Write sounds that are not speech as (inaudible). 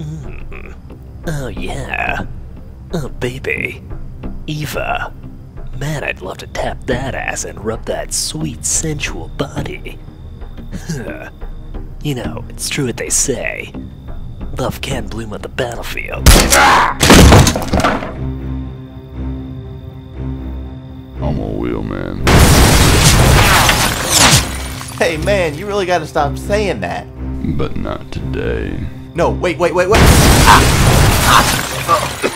Mm. Oh, yeah. Oh, baby. Eva. Man, I'd love to tap that ass and rub that sweet, sensual body. (laughs) you know, it's true what they say. Love can bloom on the battlefield. I'm a wheelman. Hey man, you really gotta stop saying that. But not today. No, wait, wait, wait, wait. Ah! Ah!